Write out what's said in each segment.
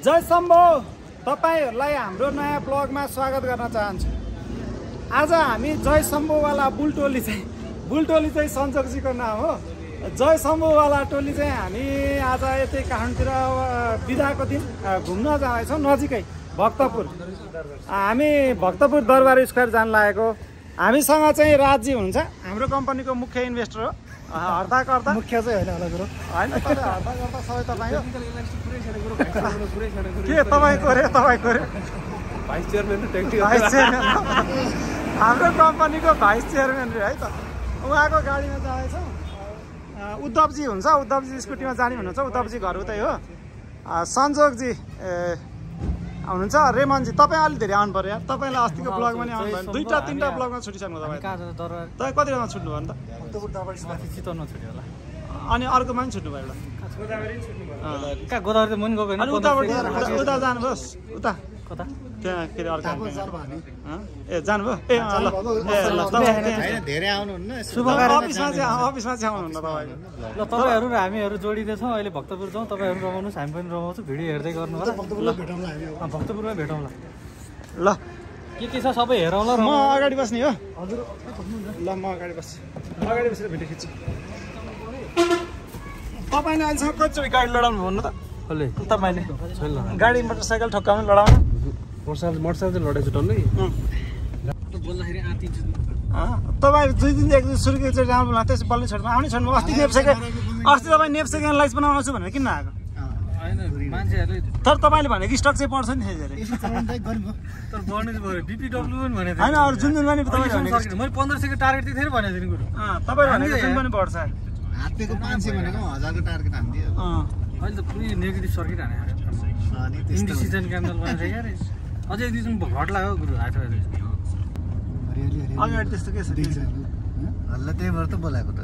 जय सम्भो तपाईँहरूलाई हाम्रो नयाँ ब्लगमा स्वागत गर्न चाहन्छु। आज हामी जय शम्भुवाला बुल टोली चाहिँ बुल टोली चाहिँ सञ्जोगजीको नाम हो। जय शम्भुवाला टोली चाहिँ हामी आज यतै काठमाडौँतिर बिदाको दिन घुम्न जाँदैछौँ नजिकै भक्तपुर। हामी भक्तपुर दरबार स्क्वायर जान लागेको। हामीसँग चाहिँ राजी हुन्छ हाम्रो कम्पनीको मुख्य इन्भेस्टर हो। अ, हर्ताकर्ता मुख्य चाहिँ होइन होला कुरो होइन तर हर्ताकर्ता सबै तपाईँ हो के तपाईँको रे तपाईँको रे भाइस टेक्निकल भाइस चेयरम्यान हाम्रो कम्पनीको भाइस चेयरम्यान रे है त उहाँको गाडीमा जाँदैछौँ उद्धवजी हुन्छ उद्धवजी स्कुटीमा जाने हुनुहुन्छ उद्धवजी घर उतै हो सञ्जोगजी ए, हुनुहुन्छ रेमनजी तपाईँ अलिक धेरै आउनु पऱ्यो यार। तपाईँलाई अस्तिको ब्लगमा नि आउनु भयो दुईवटा तिनवटा ब्लगमा छुटिसक्नु तपाईँ। तपाईँ कति बेलामा छुट्नु भयो नि त होला। अनि अर्कोमा पनि छुट्नु भयो एउटा। गोदावरी त गएको उता- जानुभयोस् उता। कता त्यहाँ के अरे अर्को हँ? ए जानुभयो ए ल। अफिसमा चाहिँ अफिसमा चाहिँ आउनुहुन्न तपाईँको ल तपाईँहरू र हामीहरू जोडिँदैछौँ अहिले भक्तपुर जाउँ तपाईँहरू रमाउनुहोस् हामी पनि रमाउँछौँ भिडियो हेर्दै गर्नु होला भक्तपुरमा भेटौँ ल ल। के के छ सबै हेरौँ ल म। अगाडि बस्ने हो। हजुर ल म अगाडि बस्छु। अगाडि बसेर भिडियो खिच्छु। तपाईँले अहिलेसम्म कतिचोटि गाडी लडाउनु भन्नु त? तपाईँले। गाडी मोटरसाइकल ठोक्काउनु लडाउनु। मोटरसाइकल मोटरसाइकल चाहिँ लडेछु टन्नै अँ। अँ, तपाईँ दुई दिन एक दिन सुर्खेतचोटि आउनु होला त्यसपछि बल्ल छोड्नु। आउने छोड्नु अस्ति नेप्सेको अस्ति तपाईँ नेप्सेको एनालाइज बनाउँछु भनेर किन आएको? तर तपाईँले भनेको स्टक चाहिँ पर्छ नि चाहिँ होइन अरू जुन जुन पनि मैले पन्ध्र सयको टार्गेट दिएको थिएँ नि भनेको थिएँ कुरो। अँ, तपाईँले भनेको जुन पनि बढ्छ हातको पाँच सय भनेको हजारको टार्गेट हान्थ्यो। अहिले त पुरै नेगेटिभ सर्किट हाने। इन्डिसिजन क्यान्डल अझै एक दुईजना घट लाग्यो गुरु आठ अगाडि त्यस्तो के छ हल्ला त्यही भएर त बोलाएको त।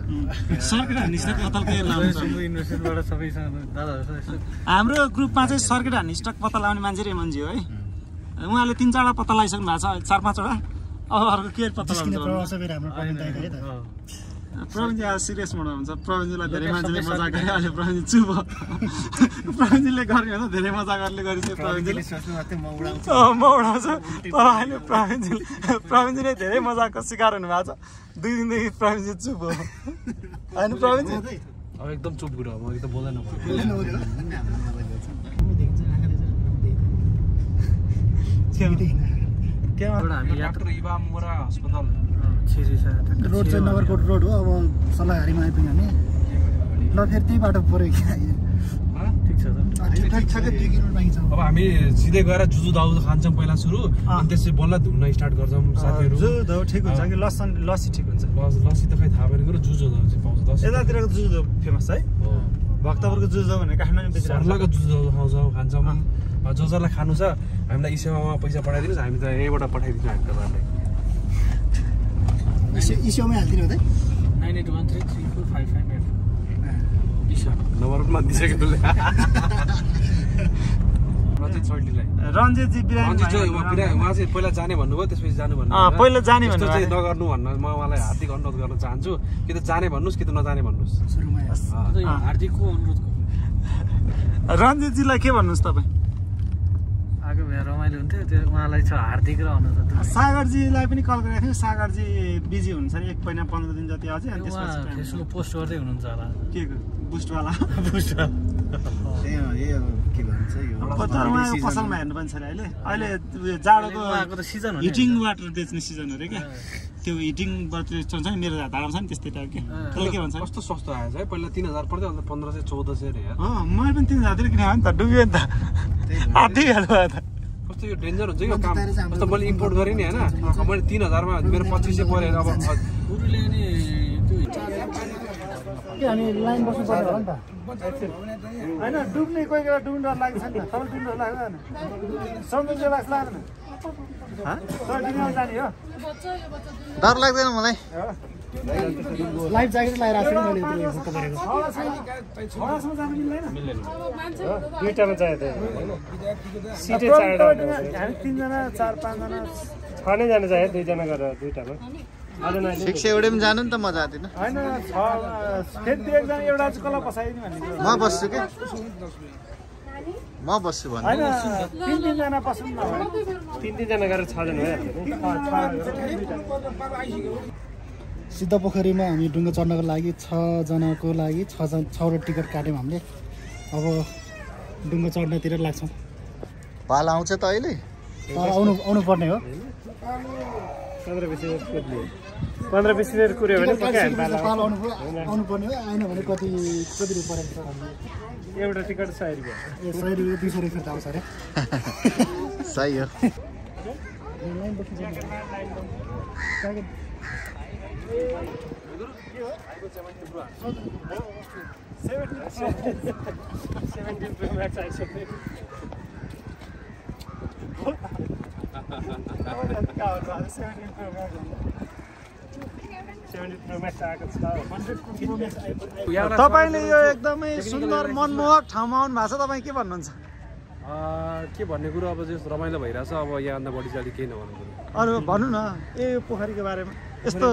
इन्भेस्टमेन्टबाट सबैसँग दादाहरू हाम्रो ग्रुपमा चाहिँ सर्किट हान्ने स्टक पत्ता लगाउने मान्छे रेमनजी हो है। उहाँले तिन चारवटा पत्ता लगाइसक्नु भएको छ चार पाँचवटा। अब अर्को के पत्ता। प्रवीणजी आज सिरियस मोडमा हुन्छ प्रवीणजीलाई धेरै मान्छेले मजा गरे अहिले प्रवीणजी चुप। प्रवीणजीले गर्ने हो धेरै मजा गर्ने गरी चाहिँ प्रवीणजीले म उडाउँछु। अँ, म उडाउँछु। तर अहिले प्रवीणजीले प्रवीणजीले धेरै मजाको शिकार हुनुभएको छ। दुई दिनदेखि प्रवीणजी चुप हो। होइन प्रवीणजी अब एकदम चुप गुरु अब एकदम बोल्दैन हामी यात्रा डाक्टर इवा मोरा अस्पताल। रोड चाहिँ नगरकोट रोड हो अब सल्लाहरीमा आइपुग्यो भने ल फेरि त्यही बाटो पऱ्यो कि ठिक छ त। ठिक छ कि? दुई किलोमिटर बाँकी छ। अब हामी सिधै गएर जुजु दाउ खान्छौँ पहिला सुरु अनि त्यसपछि बल्ल धुम्न स्टार्ट गर्छौँ साथीहरू। जुदो ठिक हुन्छ कि? लसन लस्सी ठिक हुन्छ। लस- लस्सी त खै थाहा भएन कुरो जुजो दाउ चाहिँ पाउँछ दस यतातिरको जुदो फेमस है। हो। भक्तपुरको जुदो भने काठमाडौँ बेचिरहेको सर्लाको जुजो दाउ खाउँछौँ खान्छौँ। जो जसलाई खानु छ हामीलाई ई सेवामा पैसा पठाइदिनुहोस् हामी त यहीँबाट पठाइदिन्छौँ हामी तपाईँहरूलाई। इस्युमै हालिदिनु हो? त nine eight one three three four five five eight. Number पनि दिइसक्यो त्यसले पहिला जाने भन्नुभयो त्यसपछि जानु भन्नु अँ, पहिला जाने यस्तो चाहिँ। नगर्नु भन्न म उहाँलाई हार्दिक अनुरोध गर्न चाहन्छु कि त जाने भन्नुहोस् कि त नजाने भन्नुहोस्। हार्दिकको अनुरोधको रञ्जितजीलाई के भन्नुहोस् तपाईँ? रमाइलो हुन्थ्यो त्यो उहाँलाई छ हार्दिक र अनुरोध सागरजीलाई पनि कल गरेको थियो सागरजी बिजी हुनुहुन्छ अरे एक महिना पन्ध्र दिन जति अझै अनि त्यसपछि फेसबुक पोस्ट गर्दै हुनुहुन्छ होला। के को बुस्टवाला? हो हो के यो। तर उहाँको पसलमा हेर्नु पनि छैन अहिले अहिले उयो जाडोको त सिजन हो नि हिटिङ वाटर बेच्ने सिजन हो अरे क्या। त्यो हिटिङबाट हुन्छ नि मेरो धारामा छ नि त्यस्तै टाइपको। त्यसले के भन्छ? कस्तो सस्तो आएछ है पहिला तिन हजार पर्थ्यो अन्त पन्ध्र सय चौध सय रे यार। अँ मैले पनि तिन हजारतिर किने नि त डुब्यो नि त। आधी हाल्नु भयो त। कस्तो यो डेन्जर हुन्छ यो काम? जस्तो मैले इम्पोर्ट गरेँ नि होइन मैले तिन हजारमा मेरो पच्चिस सय पऱ्यो अब गुरुले अनि त्यो के हामी लाइन बस्नु पर्यो होला नि त? होइन डुब्ने कोही बेला डुब्नु डर लाग्छ नि त। तपाईँ डुब्नु डर लाग्दैन समुद्र लाग्छ लाग्दैन तपाईँ डुब्न जाने हो डर लाग्दैन मलाई। लाइफ ज्याकेट लगाएर आएको छु नि मैले फोटो गरेको। सिटै चारवटा हामी तिनजना चार पाँचजना। छ नैजना चाहियो दुईजना गरेर ठिक छ एउटै पनि जानु नि त म जाँदिनँ होइन एउटा कसलाई भन्ने म बस्छु कि? म बस्छु भने होइन तिन तिनजना न। तिन तिनजना गरेर छजना भइहाल्छ नि। सिद्ध पोखरीमा हामी डुङ्गा चढ्नको लागि छजनाको लागि छजना छवटा टिकट काट्यौँ हामीले। अब डुङ्गा चढ्नतिर लाग्छौँ। पाल आउँछ त अहिले? तर आउनु आउनु पर्ने हो। पन्ध्र बिस पन्ध्र बिस मिनट कुऱ्यो भने पक्कै हामी पाला पाल आउनु आउनु पर्ने हो। आएन भने कति कति रुपियाँ परेको छ एउटा टिकट सय रुपियाँ। ए सय रुपियाँ दुई सय रुपियाँ त आउँछ अरे। सही हो। सेभेन्टिन प्रो म्याक्स तपाईँले यो एकदमै सुन्दर मनमोहक ठाउँमा आउनु भएको छ तपाईँ के भन्नुहुन्छ? के भन्ने कुरो अब जस्तो रमाइलो भइरहेछ अब यहाँभन्दा बढी चाहिँ अलिक केही नभन्नु अरू भन्नु न ए यो पोखरीको बारेमा। यस्तो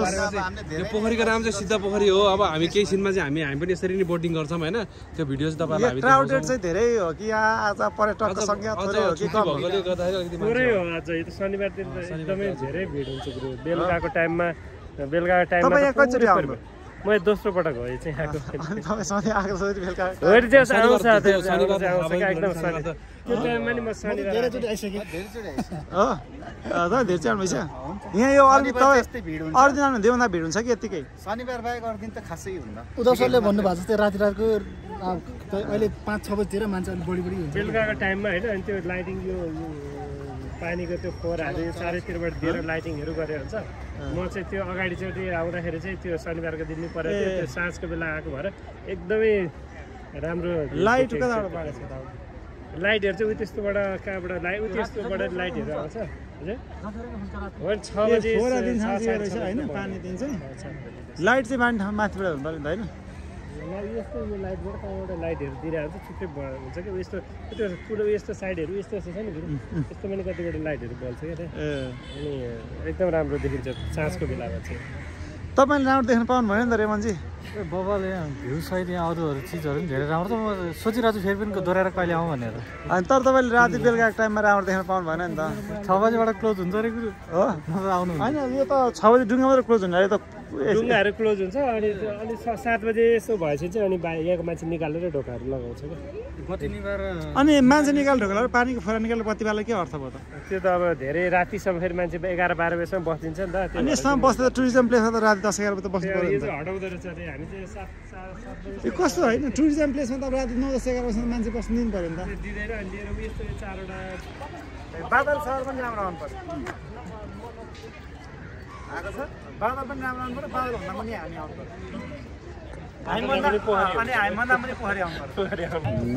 यो पोखरीको नाम चाहिँ सिद्ध पोखरी हो। अब हामी केही सिनमा चाहिँ हामी हामी पनि यसरी नै बोटिङ गर्छौँ होइन? त्यो भिडियो चाहिँ तपाईँहरूलाई हामी क्राउडेड। चाहिँ धेरै हो कि यहाँ आज पर्यटकको सङ्ख्या थोरै हो कि कम भएकोले गर्दाखेरि अलिकति हो आज। यो त शनिबारतिर त एकदमै धेरै भिड हुन्छ बेलुकाको टाइममा बेलुकाको टाइममा त कतिचोटि पुरै आउनुभयो? म यो दोस्रो पटक हो यो चाहिँ आएको धेरै चाहिँ भइसक्यो यहाँ यो अलिक तपाईँ त्यस्तै भिड हुन्छ अरू दिन आउनु देउना भिड हुन्छ कि यत्तिकै शनिबार बाहेक अरू दिन त खासै हुन्न उद्धव सरले भन्नुभएको जस्तै राति रातको अहिले पाँच छ बजीतिर मान्छे अलिक बढी बढी हुन्छ बेलुकाको टाइममा होइन अनि त्यो लाइटिङ यो पानीको त्यो फोहोरहरू यो चारैतिरबाट दिएर लाइटिङहरू गरेर हुन्छ। म चाहिँ त्यो अगाडिचोटि आउँदाखेरि चाहिँ त्यो शनिबारको दिन नै परेको थियो त्यो साँझको बेला आएको भएर एकदमै राम्रो लाइट? लाइटहरू चाहिँ उ त्यस्तोबाट कहाँबाट लाइट उ त्यस्तोबाट लाइटहरू आउँछ। छ बजी लाइट चाहिँ माथि माथिबाट हुनु पऱ्यो नि त होइन? यस्तो यो लाइटबाट कहाँबाट लाइटहरू दिइरहेको हुन्छ छुट्टै हुन्छ कि? यस्तो त्यो ठुलो यस्तो साइडहरू यस्तो यस्तो छ नि फेरि। यस्तो पनि कतिवटा लाइटहरू बल्छ क्या अनि एकदम राम्रो देखिन्छ साँझको बेलामा चाहिँ। तपाईँले राम्रो देख्न पाउनु भयो नि त रेमनजी। ए बाबाले भ्यू सहित यहाँ अरू अरू चिजहरू पनि धेरै राम्रो छ। म सोचिरहेको छु फेरि पनि दोहोऱ्याएर कहिले आउँ भनेर। अनि तर तपाईँले राति बेलुकाको टाइममा राम्रो देख्न पाउनु भएन नि त। छ बजीबाट क्लोज हुन्छ अरे कुरो हो। आउनु होइन यो त छ बजी डुङ्गा मात्रै क्लोज हुने अहिले त ढुङ्गाहरू क्लोज हुन्छ अनि अलिक स- सात बजे यसो भएपछि चाहिँ अनि यहाँको मान्छे निकालेर ढोकाहरू लगाउँछ क्या। अनि मान्छे निकाल ढोकालेर पानीको फोरा निकालेर बत्ती के अर्थ भयो त? त्यो त अब धेरै रातिसम्म फेरि मान्छे एघार बाह्र बजीसम्म बस्दिन्छ नि त। अनि यसमा बस्दा टुरिज्म प्लेसमा त राति दस एघार बजी त बस्नु हटाउँदो रहेछ हामी चाहिँ कस्तो होइन? टुरिज्म प्लेसमा त अब राति नौ दस एघार बजीसम्म मान्छे बस्नु दिनु पऱ्यो नि त। चारवटा बादल सहर पनि राम्रो आउनु पऱ्यो आएको छ? बादल पनि राम्रो आउनु पऱ्यो बादलभन्दा पनि हामी आउनु पऱ्यो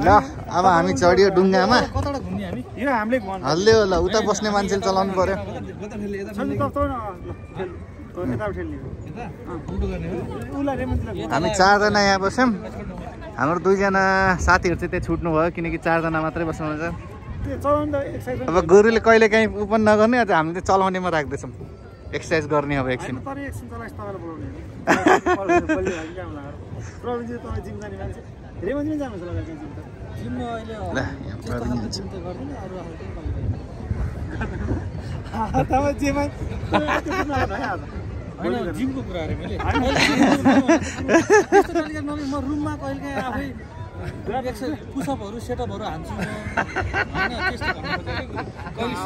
ल अब हामी चढ्यो डुङ्गामा कताबाट घुम्ने हामी यो हामीले घुमाउनु हल्ले ल उता बस्ने मान्छेले चलाउनु पर्यो हामी चारजना यहाँ बस्यौँ हाम्रो दुईजना साथीहरू चाहिँ त्यहाँ छुट्नु भयो किनकि चारजना मात्रै बस्नुहुन्छ अब गुरुले कहिले काहीँ उ पनि नगर्ने अझ हामीले चाहिँ चलाउनेमा राख्दैछौँ एक्सर्साइज गर्ने अब एकछिन। जिमको कुरा अरे मैले। म रुममा कहिले काहीँ आफै पुसअपहरू सेटअपहरू हान्छु म। होइन त्यस्तो भन्नु खोजेको कि कहिले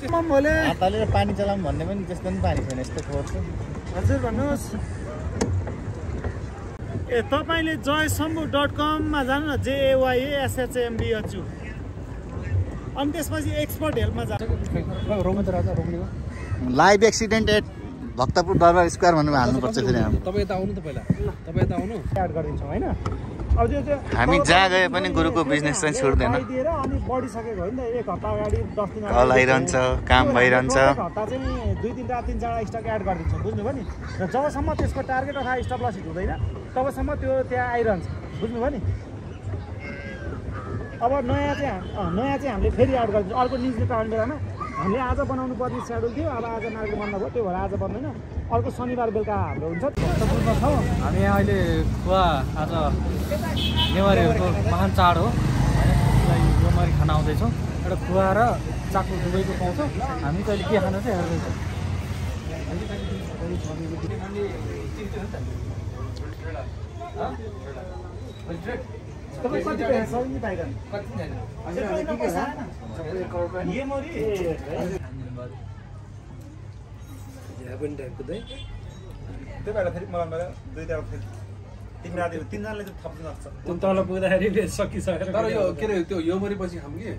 सोफामा भोले हात हालेर पानी चलाउँ भन्ने पनि त्यस्तो पनि पानी छैन यस्तो फोहोर छ हजुर भन्नुहोस्। ए तपाईँले जय शम्भु डट कममा जानु न जेएवाइएसएचएमबिएचयु अनि त्यसपछि एक्सपर्ट हेल्पमा जानु। Live accident at Bhaktapur Durbar square भनेर हाल्नुपर्छ फेरि हामी तपाईँ यता आउनु त पहिला। तपाईँ यता आउनु। एड गरिदिन्छौँ होइन? हामी जहाँ गए पनि गुरुको बिजनेस चाहिँ छुट्दैन दिएर अनि बढिसकेको हो नि त एक हप्ता अगाडि दस दिन कल आइरहन्छ काम भइरहन्छ। दुई दिन रात तिन चारवटा स्टक एड गरिदिन्छौँ बुझ्नुभयो नि? र जबसम्म त्यसको टार्गेट अथवा स्टप लस हिट हुँदैन तबसम्म त्यो त्यहाँ आइरहन्छ बुझ्नुभयो नि? अब नयाँ चाहिँ नयाँ चाहिँ हामीले फेरि एड गरिदिन्छौँ। अर्को कारण बेलामा हामीले आज बनाउनु पर्ने सेड्युल थियो। अब आज मार्केट बन्द भयो त्यही भएर आज बन्दैन। अर्को शनिबार बेलुका हाम्रो हुन्छ। छौँ हामी यहाँ अहिले खुवा आज नेवारीहरूको महान चाड हो। होइन त्यसलाई योमारी खाना आउँदैछौँ। एउटा खुवा र चाकु दुबईको पाउँछौँ। हामी त अहिले के खानु चाहिँ हेर्दैछौँ। तपाईँ कति पैसा छ नि बाहिर ये मरी त्यही भएर फेरि मलाई मलाई दुईवटा फेरि तिन राति तिनजनाले थप्नु सक्छ तल पुग्दाखेरि सकिसकेर तर यो के अरे त्यो यो मरेपछि खाऊँ कि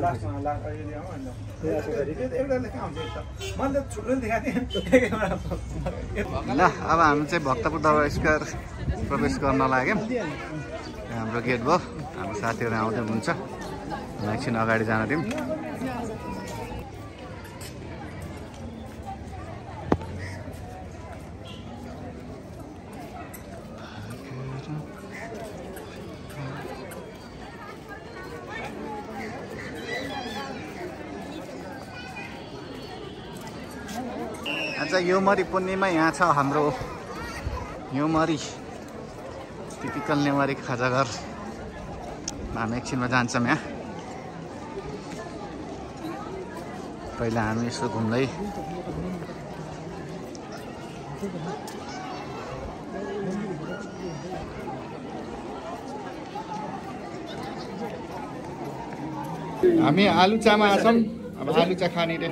लास्टमा लास्ट अहिले आउँ अन्त एउटाले कहाँ हुन्छ यता मैले त छुट्टै देखाएको थिएँ ल अब हामी चाहिँ भक्तपुर दरबार स्क्वायर प्रवेश गर्न लाग्यौँ। हाम्रो गेट भयो। हाम्रो साथीहरू आउँदै हुनुहुन्छ। एकछिन अगाडि जान दिउँ। आज योमरी पूर्णिमा यहाँ छ हाम्रो योमरी टिपिकल नेवारी खाजाघर हामी एकछिनमा जान्छौँ यहाँ। पहिला हामी यसो घुम्दै। हामी आलु चामा छौँ। अब आलु चा खाने रे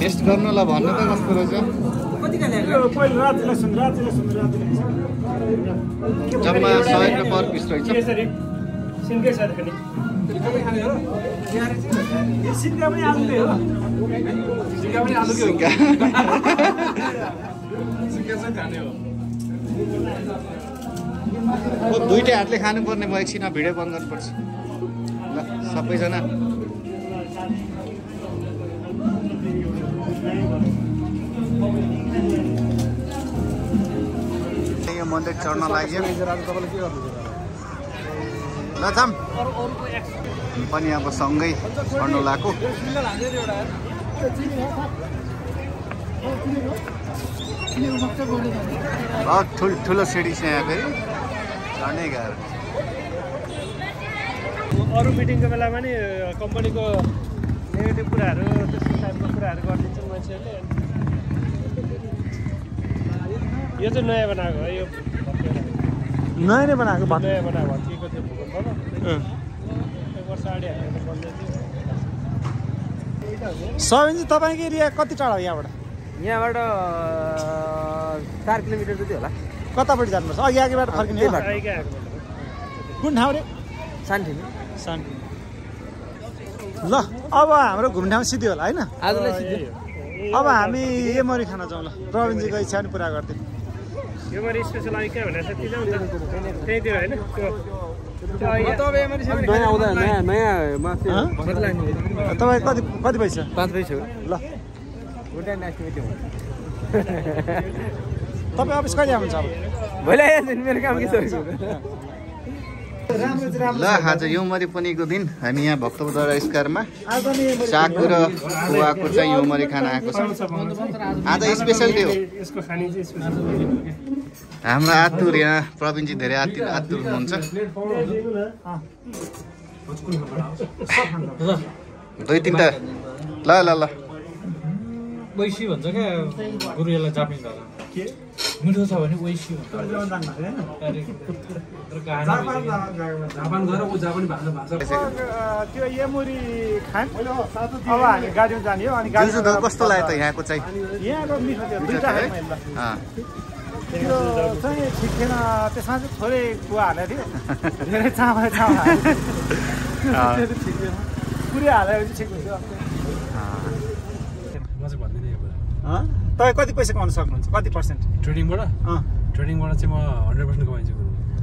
टेस्ट गर्नु ल भन्नु त कस्तो रहेछ? जम्मा सय रुपियाँ पर पिस रहेछ। दुइटै हातले खानुपर्ने म एकछिनमा भिडियो बन्द गर्नुपर्छ। ल सबैजना मन्दिर चढ्न लाग्यो ल जाम हामी पनि अब सँगै चढ्नु बहुत ठुल ठुलो सिडी छ यहाँ फेरि। चढ्नै गाह्रो। अरू मिटिङको बेलामा नि कम्पनीको नेगेटिभ कुराहरू त्यस्तो टाइपको कुराहरू गरिदिन्छ मान्छेहरूले। यो चाहिँ नयाँ बनाएको हो यो नयाँ नै बनाएको भन्नु नयाँ बनाएको भत्किएको थियो भूकम्पमा एक वर्ष अगाडि हामीले बन्दै थियो। सबिनजी तपाईँको एरिया कति टाढा हो यहाँबाट? यहाँबाट चार किलोमिटर जति होला। कतापट्टि जानुपर्छ? अघि अघिबाट फर्किने। कुन ठाउँ रे? सानठिमी शान्ति ल अब हाम्रो घुम्ने ठाउँ सिद्धि होला होइन? आजलाई सिधै। अब हामी एमरी खान जाउँ ल। प्रवीणजीको इच्छा पनि पुरा गरिदिउँ यो स्पेसल भनेर त्यति हुन्छ त्यहीँतिर होइन? त्यो? तपाईँ कति कति पैसा? पाँच पैसा। हो। ल तपाईँ अफिस कहिले आउनुहुन्छ अब? भोलि आइहाल्छ नि मेरो काम के छ? ल आज योमरी पनिको दिन। हामी यहाँ भक्तपुर एमरी चाकु र खुवाको चाहिँ योमरी खाना आएको छ। आज स्पेसल डे हो। हाम्रो आतुर यहाँ प्रवीणजी धेरै आतुर आतुर हुनुहुन्छ। दुई तिनवटा। ल ल ल। भन्छ क्या भाषा मिठो छ भने वैसी भन्छ अरे, तर गाना वैसी- जापान गएर ऊ जापानी भाषा भाषा त्यो एमुरी खान अब हामी गाडीमा जाने हो अनि गाडी कस्तो लाग्यो त यहाँको चाहिँ यहाँको मिठो थियो दुईवटा थियो ल। अँ, त्यो चाहिँ ठिक थिएन त्यसमा चाहिँ थोरै कुवा हालेको थियो धेरै चामा चामा हाल्यो अँ, त्यो चाहिँ ठिक थिएन पुरै चाहिँ ठिक हुन्थ्यो अँ। म चाहिँ भन्दिनँ यो कुरा? तपाईँ कति पैसा कमाउनु सक्नुहुन्छ? कति पर्सेन्ट ट्रेडिङबाट? ट्रेडिङबाट चाहिँ म हन्ड्रेड पर्सेन्ट कमाइन्छु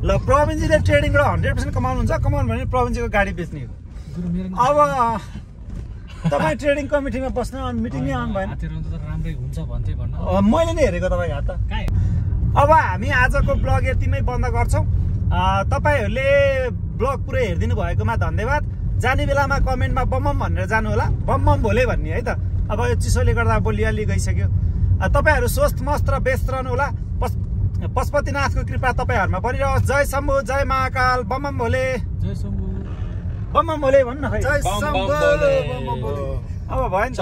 ल प्रविन्जीले ट्रेडिङबाट हन्ड्रेड पर्सेन्ट कमाउनुहुन्छ। कमाउनु भने प्रविन्जीको गाडी बेच्ने हो। अब तपाईँ ट्रेडिङ कमिटीमा बस्न अनि मिटिङमै आउनु भएन। राम्रै हुन्छ भन्थे भन्न। मैले नै हेरेको तपाईँको हात अब हामी आजको ब्लग यतिमै बन्द गर्छौँ। तपाईँहरूले ब्लग पुरै हेरिदिनु भएकोमा धन्यवाद। जाने बेलामा कमेन्टमा बम्बम भनेर जानु होला बम्बम भोले भन्ने है त। अब यो चिसोले गर्दा बोलिहाली गइसक्यो। अ, तपाईँहरू स्वस्थ मस्त र व्यस्त रहनु होला पश पशुपतिनाथको कृपा तपाईँहरूमा परिरहोस्। जय शम्भु जय महाकाल। बम्बम भोले। जय शम्भु। बम्बम भोले भन्नु न खै जय बम बम शम्भो, भोले। बम बम भोले। अब भयो नि